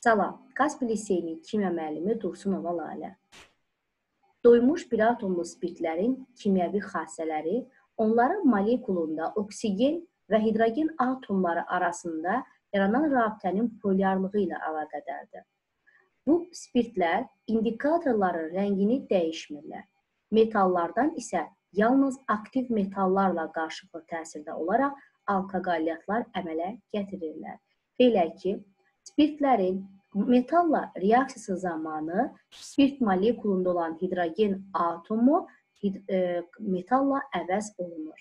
Salam, Kaspi Liseyinin kimya müəllimi Dursunova Lalə. Doymuş bir atomlu spirtlərin kimyəvi xassələri onların molekulunda oksigen və hidrogen atomları arasında yaranan rabitənin polyarlığı ilə əlaqədardır. Bu spirtlər indikatorların rəngini dəyişmirlər. Metallardan isə yalnız aktiv metallarla qarşılıqlı təsirdə olaraq alkaqolyatlar əmələ gətirirlər. Belə ki, spirtlərin metalla reaksiyası zamanı spirt molekulunda olan hidrogen atomu hid e, metalla əvəz olunur.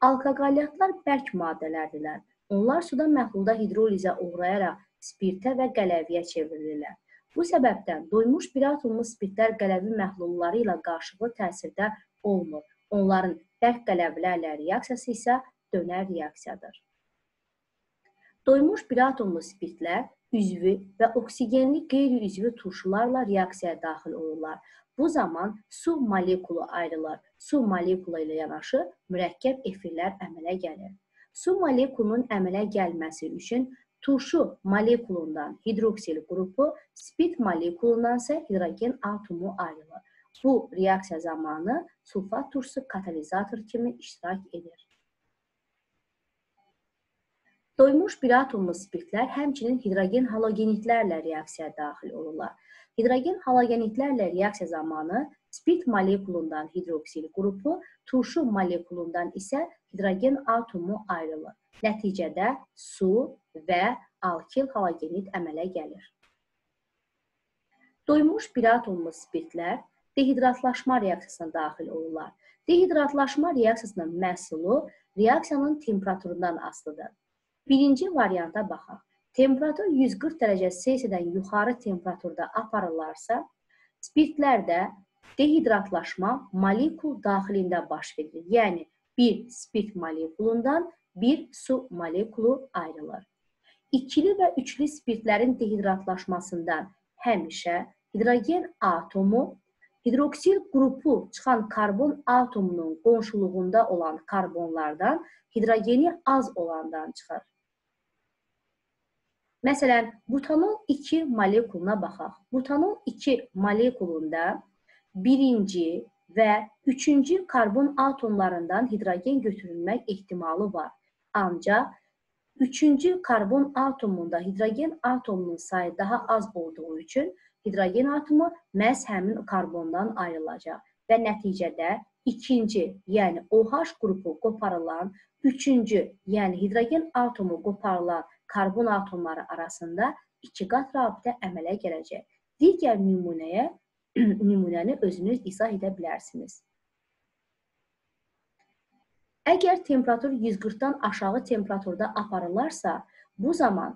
Alkaqolyatlar bərk maddələrdirlər. Onlar suda məhlulda hidrolizə uğrayaraq spirtə və qələviyə çevrilirlər. Bu səbəbdən doymuş bir atomlu spirtlər qələvi məhlulları ilə qarşılıqlı təsirdə olmur. Onların bərk qələvlərlə reaksiyası isə dönər reaksiyadır. Doymuş bir atomlu spirtlər üzvü və oksigenli qeyri-üzvü turşularla reaksiyaya daxil olurlar. Bu zaman su molekulu ayrılır. Su molekulu ilə yanaşı mürəkkəb efirlər əmələ gəlir. Su molekulunun əmələ gəlməsi üçün turşu molekulundan hidroksil qrupu, spid molekulundan isə hidrogen atomu ayrılır. Bu reaksiya zamanı sulfat turşusu katalizator kimi iştirak edir. Doymuş bir atomlu spirtlər həmçinin hidrogen halogenitlərlə reaksiyaya daxil olurlar. Hidrogen halogenitlərlə reaksiya zamanı spirt molekulundan hidroksil qrupu, turşu molekulundan isə hidrogen atomu ayrılır. Nəticədə su və alkil halogenit əmələ gəlir. Doymuş bir atomlu spirtlər dehidratlaşma reaksiyasına daxil olurlar. Dehidratlaşma reaksiyasının məhsulu reaksiyanın temperaturundan asılıdır. Birinci varianta baxaq. Temperatur 140 dərəcə Selsiyadan yuxarı temperaturda aparırlarsa, spirtlərdə dehidratlaşma molekul daxilində baş verir. Yəni bir spirt molekulundan bir su molekulu ayrılır. İkili və üçlü spirtlərin dehidratlaşmasından həmişə hidrogen atomu hidroksil qrupu çıxan karbon atomunun qonşuluğunda olan karbonlardan hidrogeni az olandan çıxır. Məsələn, butanol 2 molekuluna baxaq. Butanol 2 molekulunda birinci və üçüncü karbon atomlarından hidrogen götürülmək ehtimalı var. Ancaq üçüncü karbon atomunda hidrogen atomunun sayı daha az olduğu üçün hidrogen atomu məhz həmin karbondan ayrılacaq və nəticədə ikinci, yəni OH qrupu qoparılan, üçüncü, yəni hidrogen atomu qoparılan karbon atomları arasında iki qat rabitə əmələ gələcək. Digər nümunəyə nümunəni özünüz izah edə bilərsiniz. Əgər temperatur 140-dan aşağı temperaturda aparılarsa, bu zaman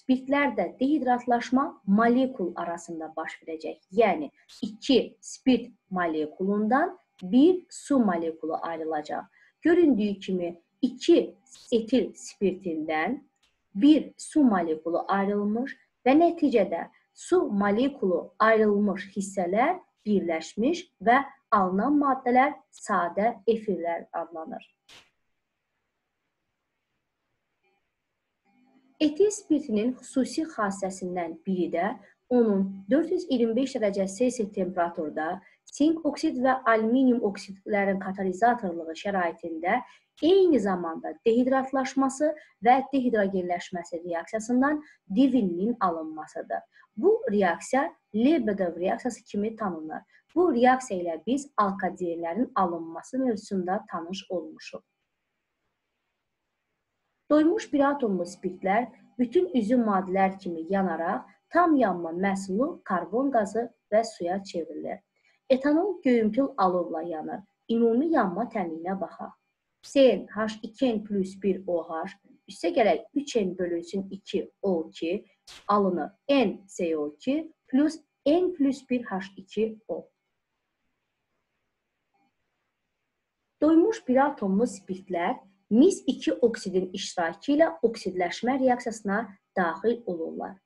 spirtlərdə dehidratlaşma molekul arasında baş verəcək. Yəni 2 spirt molekulundan 1 su molekulu ayrılacaq. Göründüyü kimi 2 etil spirtindən bir su molekulu ayrılmış və nəticədə su molekulu ayrılmış hissələr birləşmiş və alınan maddələr sadə efirlər adlanır. Etil spirtinin xüsusi xassəsindən biri də onun 425 dərəcə Selsi temperaturda sink oksid və alüminium oksidlərin katalizatorluğu şəraitində eyni zamanda dehidratlaşması və dehidrogenləşməsi reaksiyasından divinin alınmasıdır. Bu reaksiya Lebedev reaksiyası kimi tanınır. Bu reaksiya ilə biz alkadellərin alınması mövzusunda tanış olmuşuq. Doymuş bir atomlu spirtlər bütün üzüm maddələr kimi yanaraq tam yanma məhsulu karbon qazı və suya çevrilir. Etanol göyümtül alovla yanır. Ümumi yanma təmiyinə baxaq. Cn H2n plus 1 OH üstə gələk 3n bölünsün 2 O2 alınır. N CO2 plus N plus 1 H2O. Doymuş bir atomlu spirtlər mis-2 oksidin iştirakı ilə oksidləşmə reaksiyasına daxil olurlar.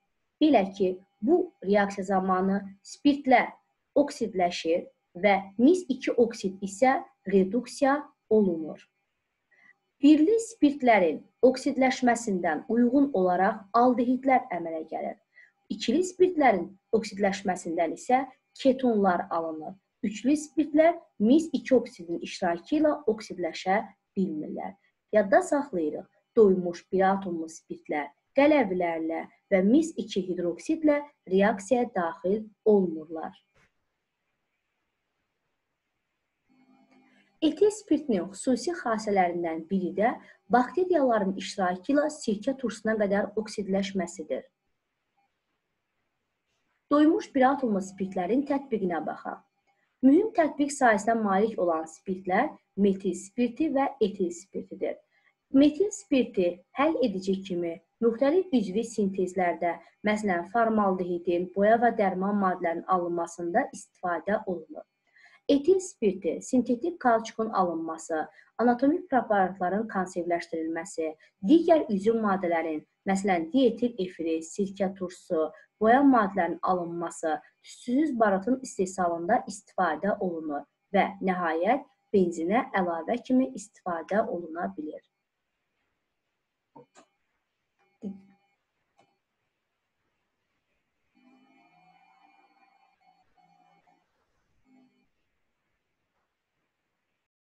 Belə ki, bu reaksiya zamanı spirtlər oksidləşir və mis-2 oksid isə reduksiya olunur. Birli spirtlərin oksidləşməsindən uyğun olaraq aldehidlər əmələ gəlir. İkili spirtlərin oksidləşməsindən isə ketonlar alınır. Üçlü spirtlər mis-2 oksidin iştirakı ilə oksidləşə bilmirlər. Yadda saxlayırıq, doymuş bir atomlu spirtlər qələvlərlə və mis-2 hidroksidlə reaksiyaya daxil olmurlar. Etil spirtinin xüsusi xassələrindən biri də bakteriyaların iştirakı ilə sirkə tursuna qədər oksidləşməsidir. Doymuş bir atomlu spirtlərin tətbiqinə baxaq. Mühüm tətbiq sahəsinə malik olan spirtlər metil spirti və etil spirtidir. Metil spirti həll edici kimi müxtəlif üzvi sintezlərdə, məsələn, formaldehidin, boya və dərman maddələrinin alınmasında istifadə olunur. Etil spirti, sintetik kauçukun alınması, anatomik preparatların konservləşdirilməsi, digər üzüm maddələrin, məsələn, dietil efiri, sirkə turşusu, boya maddələrinin alınması, tüstüsüz baratın istehsalında istifadə olunur və nəhayət benzinə əlavə kimi istifadə oluna bilir.